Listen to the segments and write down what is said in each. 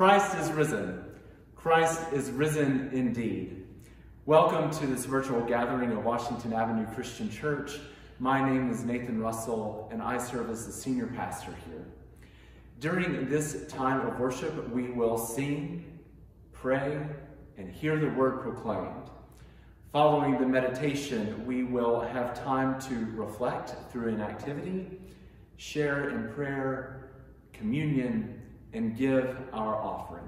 Christ is risen. Christ is risen indeed. Welcome to this virtual gathering of Washington Avenue Christian Church. My name is Nathan Russell, and I serve as the senior pastor here. During this time of worship, we will sing, pray, and hear the word proclaimed. Following the meditation, we will have time to reflect through an activity, share in prayer, communion, and give our offering.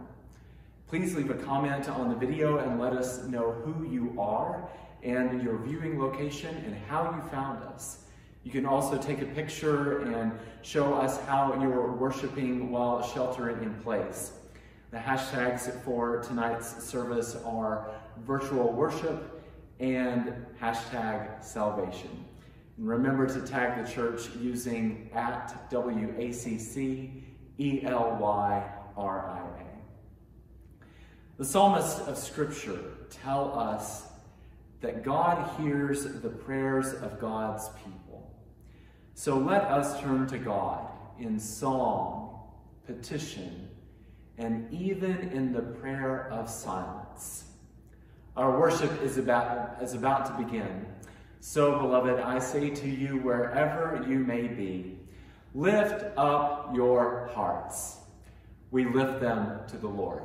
Please leave a comment on the video and let us know who you are and your viewing location and how you found us. You can also take a picture and show us how you're worshiping while sheltering in place. The hashtags for tonight's service are virtual worship and hashtag salvation. And remember to tag the church using at WACC E-L-Y-R-I-A. The psalmists of Scripture tell us that God hears the prayers of God's people. So let us turn to God in song, petition, and even in the prayer of silence. Our worship is about, is about to begin. So, beloved, I say to you, wherever you may be, lift up your hearts. We lift them to the Lord.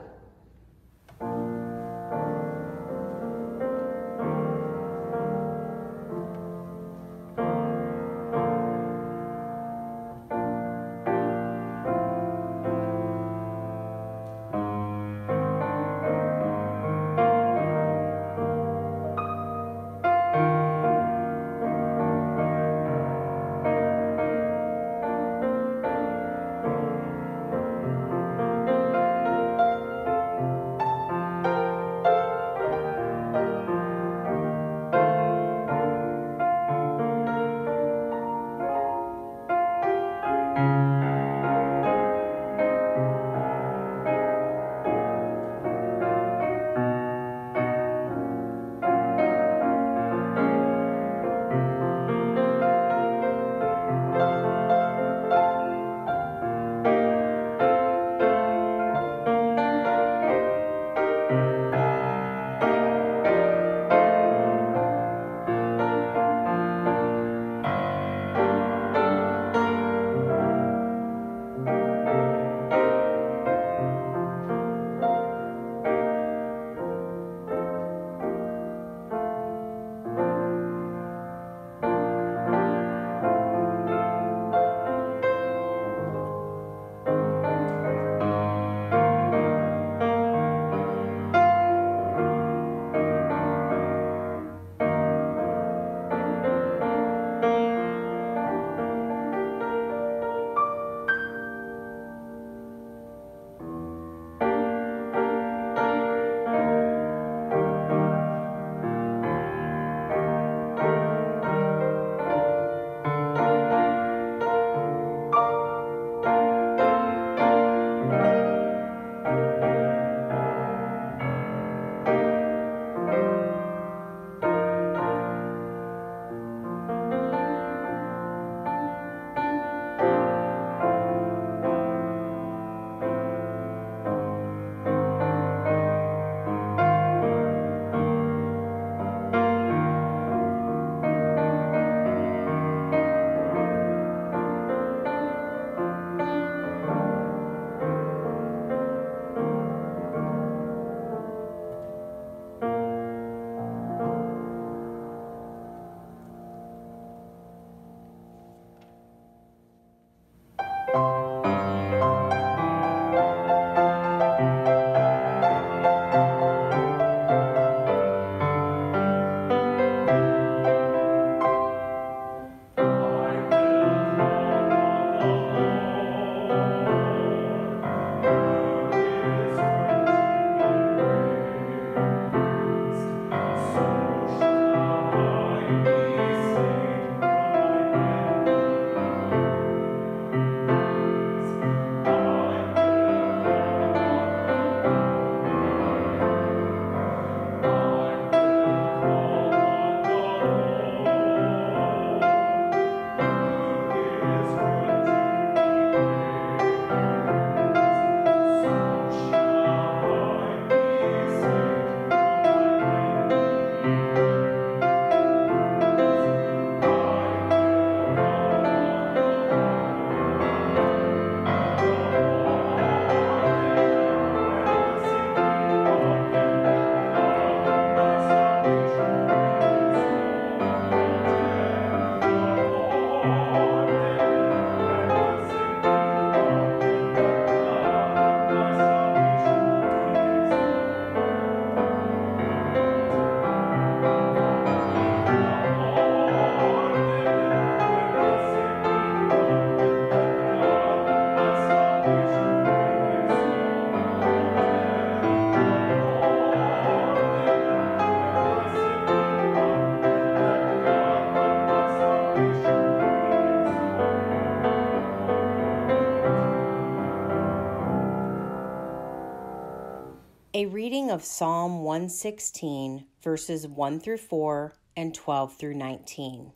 Of Psalm 116, verses 1 through 4 and 12 through 19.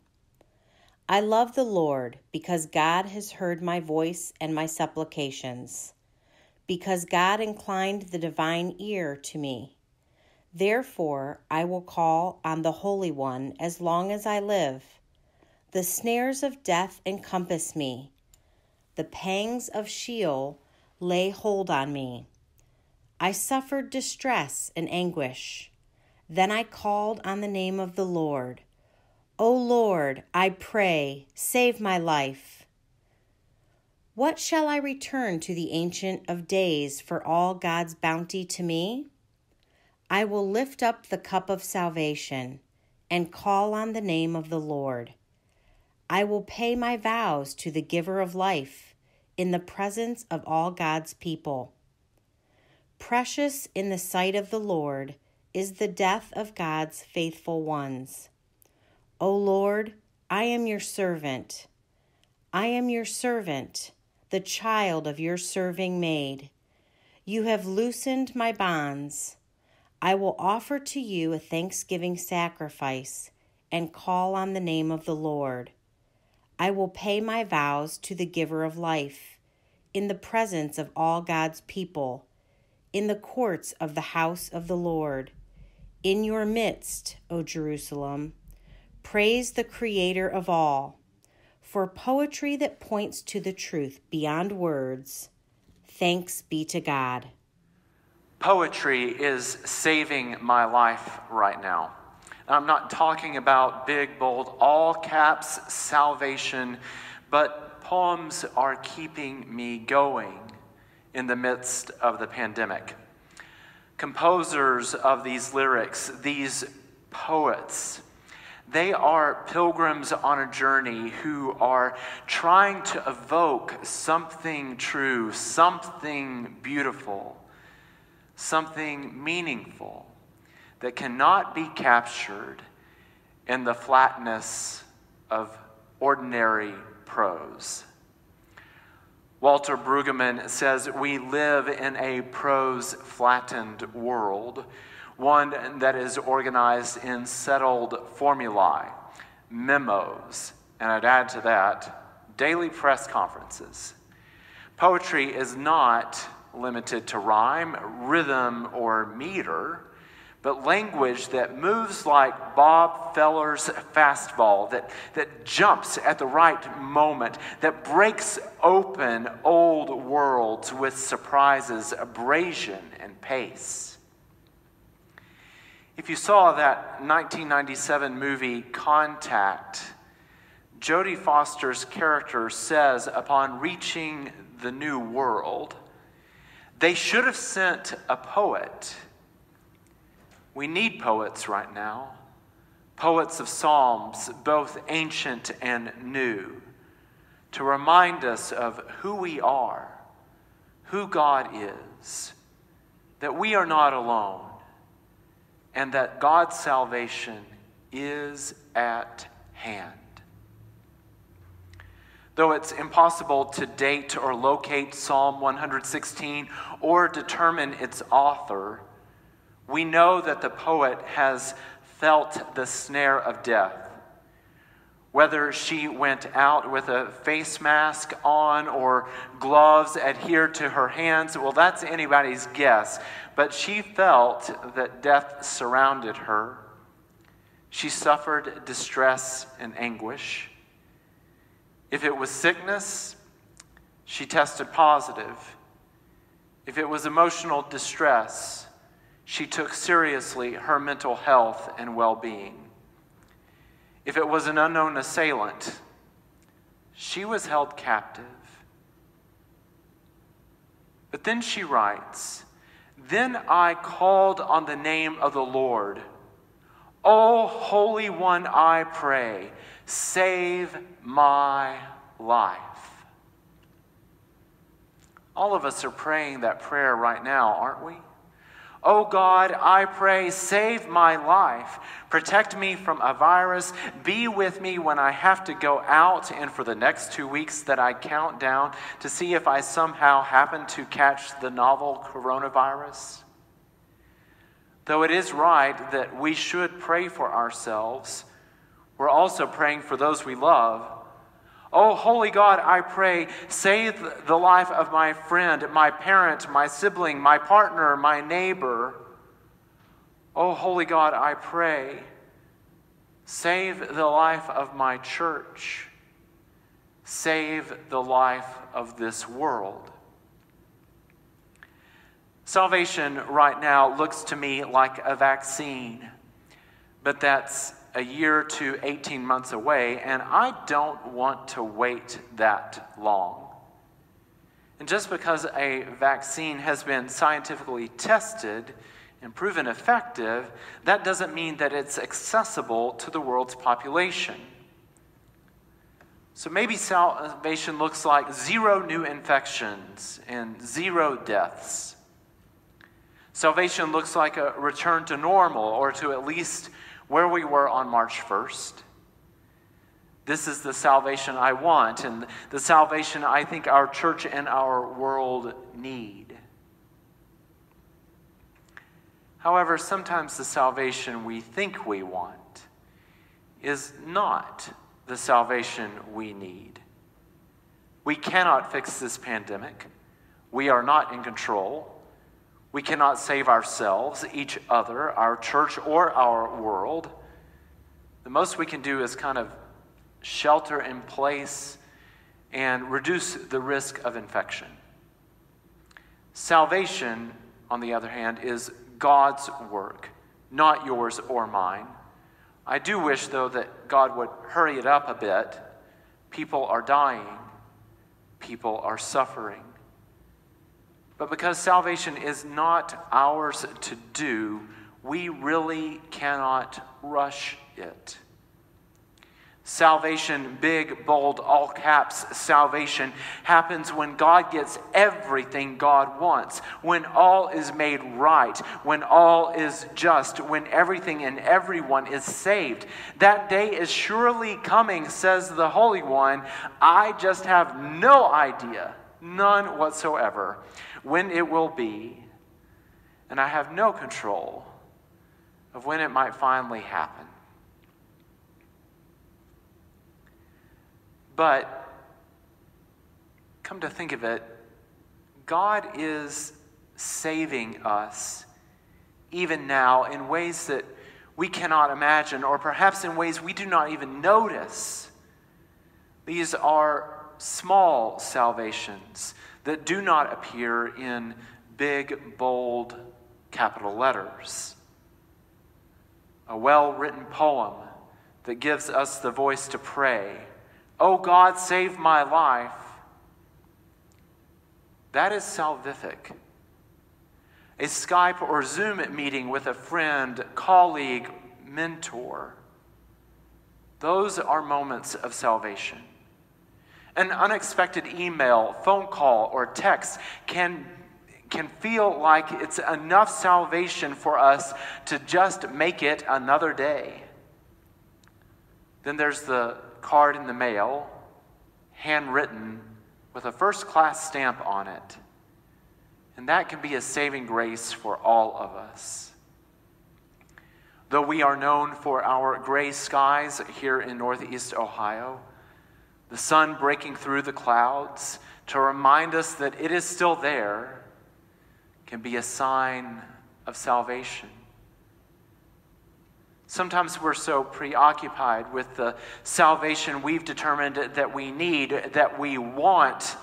I love the Lord because God has heard my voice and my supplications, because God inclined the divine ear to me. Therefore, I will call on the Holy One as long as I live. The snares of death encompass me, the pangs of Sheol lay hold on me. I suffered distress and anguish. Then I called on the name of the Lord. O Lord, I pray, save my life. What shall I return to the Ancient of Days for all God's bounty to me? I will lift up the cup of salvation and call on the name of the Lord. I will pay my vows to the giver of life in the presence of all God's people. Precious in the sight of the Lord is the death of God's faithful ones. O Lord, I am your servant. I am your servant, the child of your serving maid. You have loosened my bonds. I will offer to you a thanksgiving sacrifice and call on the name of the Lord. I will pay my vows to the giver of life in the presence of all God's people, in the courts of the house of the Lord, in your midst, O Jerusalem. Praise the Creator of all. For poetry that points to the truth beyond words, thanks be to God. Poetry is saving my life right now. I'm not talking about big, bold, all caps salvation, but poems are keeping me going in the midst of the pandemic. Composers of these lyrics, these poets, they are pilgrims on a journey who are trying to evoke something true, something beautiful, something meaningful that cannot be captured in the flatness of ordinary prose. Walter Brueggemann says we live in a prose flattened world one that is organized in settled formulae, memos, and I'd add to that daily press conferences. Poetry is not limited to rhyme, rhythm, or meter, but language that moves like Bob Feller's fastball, that, that jumps at the right moment, that breaks open old worlds with surprises, abrasion, and pace. If you saw that 1997 movie Contact, Jodie Foster's character says upon reaching the new world, they should have sent a poet. We need poets right now, poets of Psalms, both ancient and new, to remind us of who we are, who God is, that we are not alone and that God's salvation is at hand. Though it's impossible to date or locate Psalm 116 or determine its author, we know that the poet has felt the snare of death whether she went out with a face mask on or gloves adhered to her hands, well, that's anybody's guess. But she felt that death surrounded her. She suffered distress and anguish. If it was sickness, she tested positive. If it was emotional distress, she took seriously her mental health and well being. If it was an unknown assailant, she was held captive. But then she writes, Then I called on the name of the Lord. O Holy One, I pray, save my life. All of us are praying that prayer right now, aren't we? Oh God, I pray, save my life. Protect me from a virus. Be with me when I have to go out and for the next two weeks that I count down to see if I somehow happen to catch the novel coronavirus. Though it is right that we should pray for ourselves, we're also praying for those we love. Oh, holy God, I pray, save the life of my friend, my parent, my sibling, my partner, my neighbor. Oh, holy God, I pray, save the life of my church, save the life of this world. Salvation right now looks to me like a vaccine, but that's a year to 18 months away, and I don't want to wait that long. And just because a vaccine has been scientifically tested and proven effective, that doesn't mean that it's accessible to the world's population. So maybe salvation looks like zero new infections and zero deaths. Salvation looks like a return to normal or to at least where we were on March 1st. This is the salvation I want and the salvation I think our church and our world need. However, sometimes the salvation we think we want is not the salvation we need. We cannot fix this pandemic. We are not in control. We cannot save ourselves, each other, our church, or our world. The most we can do is kind of shelter in place and reduce the risk of infection. Salvation, on the other hand, is God's work, not yours or mine. I do wish, though, that God would hurry it up a bit. People are dying, people are suffering. But because salvation is not ours to do, we really cannot rush it. Salvation, big, bold, all caps, salvation happens when God gets everything God wants, when all is made right, when all is just, when everything and everyone is saved. That day is surely coming, says the Holy One. I just have no idea, none whatsoever when it will be, and I have no control of when it might finally happen. But come to think of it, God is saving us even now in ways that we cannot imagine, or perhaps in ways we do not even notice. These are small salvations that do not appear in big, bold capital letters. A well written poem that gives us the voice to pray, Oh God, save my life. That is salvific. A Skype or Zoom meeting with a friend, colleague, mentor. Those are moments of salvation. An unexpected email, phone call, or text can, can feel like it's enough salvation for us to just make it another day. Then there's the card in the mail, handwritten, with a first class stamp on it. And that can be a saving grace for all of us. Though we are known for our gray skies here in Northeast Ohio, the sun breaking through the clouds to remind us that it is still there, can be a sign of salvation. Sometimes we're so preoccupied with the salvation we've determined that we need, that we want,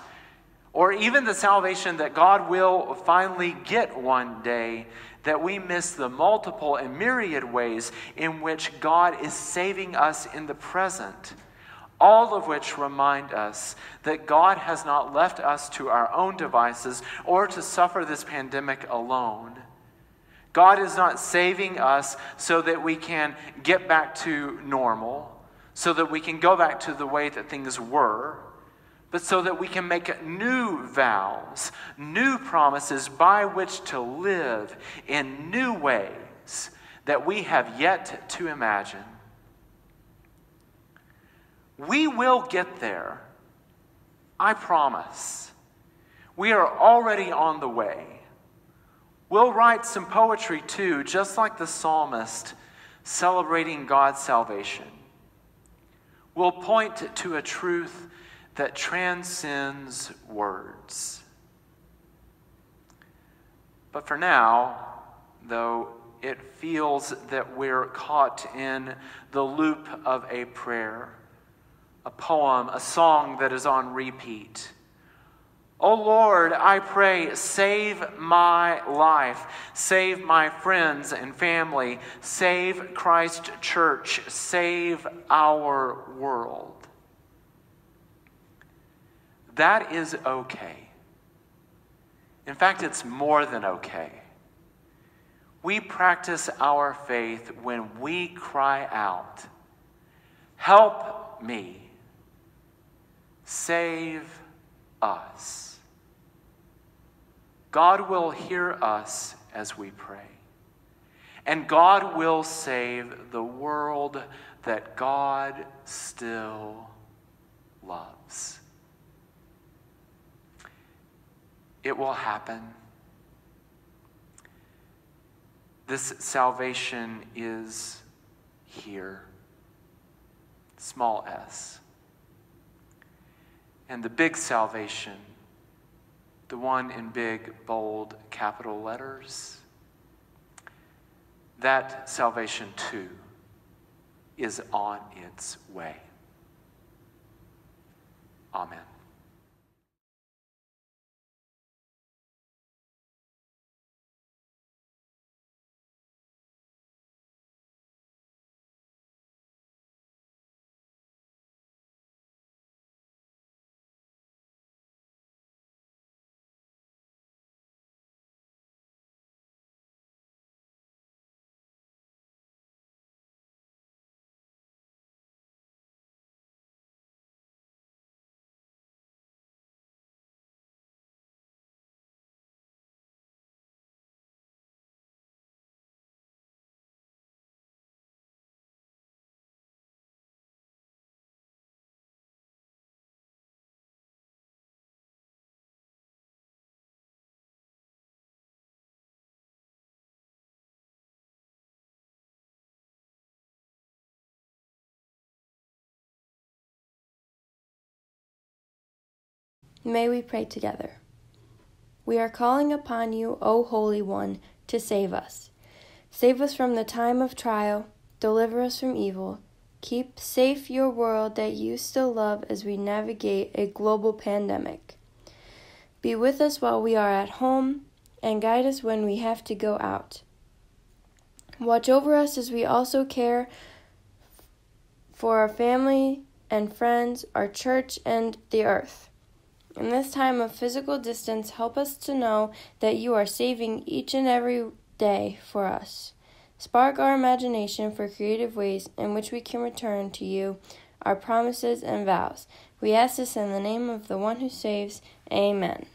or even the salvation that God will finally get one day, that we miss the multiple and myriad ways in which God is saving us in the present all of which remind us that God has not left us to our own devices or to suffer this pandemic alone. God is not saving us so that we can get back to normal, so that we can go back to the way that things were, but so that we can make new vows, new promises by which to live in new ways that we have yet to imagine. We will get there. I promise. We are already on the way. We'll write some poetry too, just like the psalmist, celebrating God's salvation. We'll point to a truth that transcends words. But for now, though it feels that we're caught in the loop of a prayer, a poem, a song that is on repeat. Oh Lord, I pray, save my life, save my friends and family, save Christ Church, save our world. That is okay. In fact, it's more than okay. We practice our faith when we cry out, Help me, save us. God will hear us as we pray. And God will save the world that God still loves. It will happen. This salvation is here. Small s. And the big salvation, the one in big, bold, capital letters, that salvation too is on its way. Amen. May we pray together. We are calling upon you, O Holy One, to save us. Save us from the time of trial, deliver us from evil. Keep safe your world that you still love as we navigate a global pandemic. Be with us while we are at home and guide us when we have to go out. Watch over us as we also care for our family and friends, our church, and the earth. In this time of physical distance, help us to know that you are saving each and every day for us. Spark our imagination for creative ways in which we can return to you our promises and vows. We ask this in the name of the one who saves. Amen.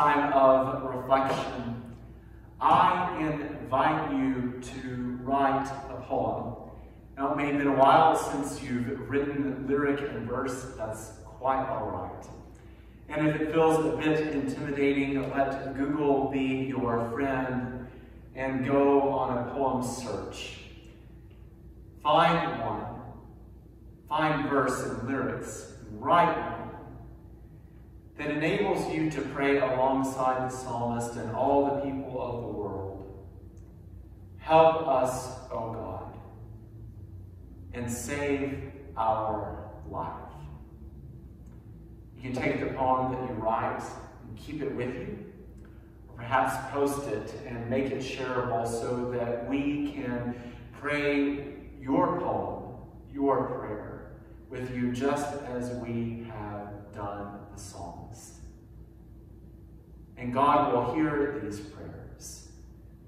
Time of reflection, I invite you to write a poem. Now, it may have been a while since you've written lyric and verse. That's quite all right. And if it feels a bit intimidating, let Google be your friend and go on a poem search. Find one, find verse and lyrics, write one that enables you to pray alongside the psalmist and all the people of the world. Help us, O oh God, and save our life. You can take the poem that you write and keep it with you, or perhaps post it and make it shareable so that we can pray your poem, your prayer, with you just as we have done the psalmist. And God will hear these prayers,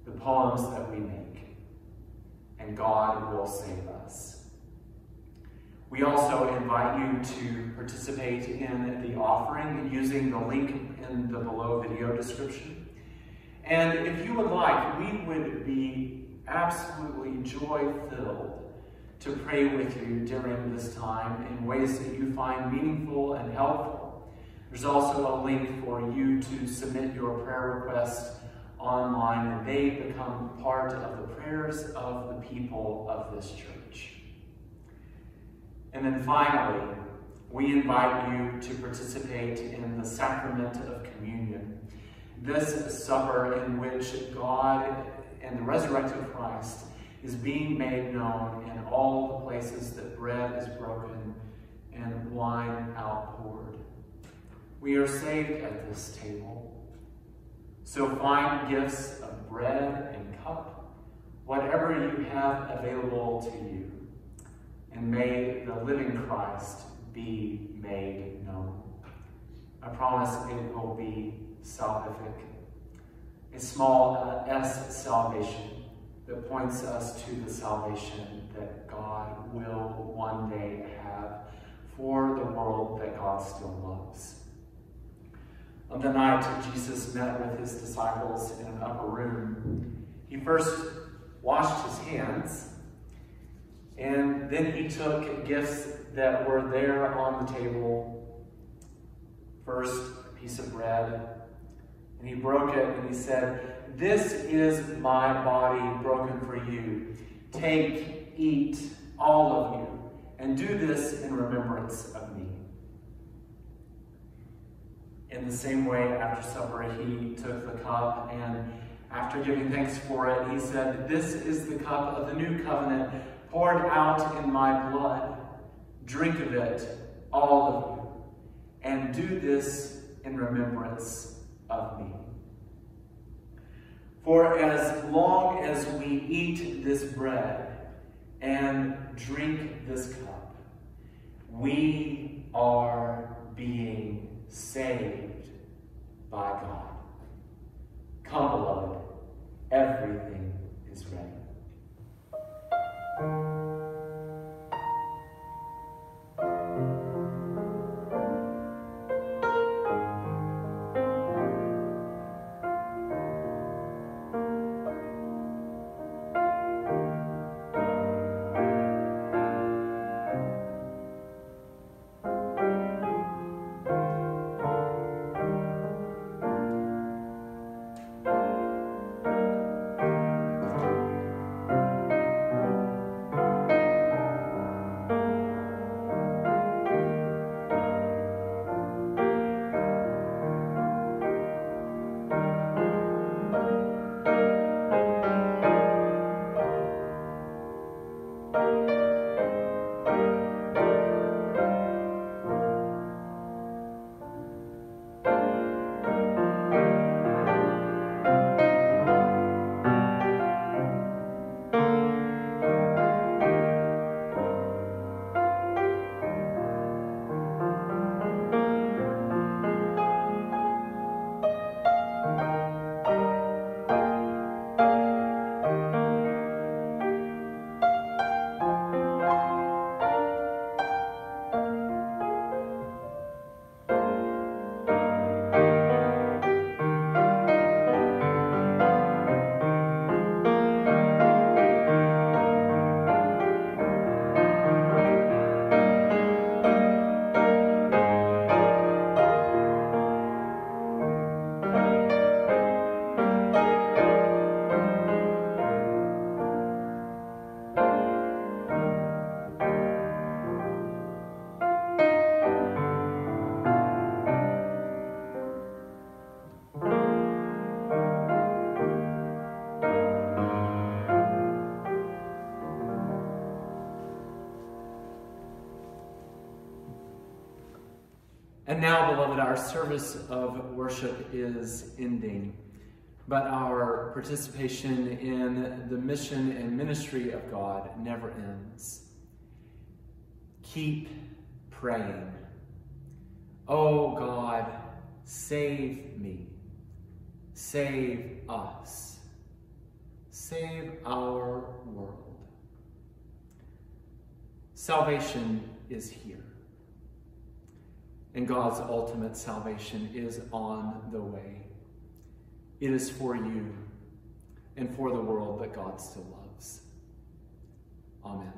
the poems that we make, and God will save us. We also invite you to participate in the offering using the link in the below video description. And if you would like, we would be absolutely joy-filled to pray with you during this time in ways that you find meaningful and helpful. There's also a link for you to submit your prayer requests online and they become part of the prayers of the people of this church. And then finally, we invite you to participate in the sacrament of communion. This supper in which God and the resurrected Christ is being made known in all the places that bread is broken and wine outpoured. We are saved at this table. So find gifts of bread and cup, whatever you have available to you and may the living Christ be made known. I promise it will be salvific, a small uh, s salvation that points us to the salvation that God will one day have for the world that God still loves. On the night Jesus met with his disciples in an upper room, he first washed his hands and then he took gifts that were there on the table. First, a piece of bread. And he broke it and he said, This is my body broken for you. Take, eat, all of you, and do this in remembrance of me. In the same way, after supper, he took the cup and after giving thanks for it, he said, This is the cup of the new covenant poured out in my blood. Drink of it, all of you, and do this in remembrance of me. For as long as we eat this bread and drink this cup, we are being saved by God. Come, beloved, everything is ready. Now, beloved, our service of worship is ending, but our participation in the mission and ministry of God never ends. Keep praying. Oh God, save me. Save us. Save our world. Salvation is here and God's ultimate salvation is on the way. It is for you and for the world that God still loves. Amen.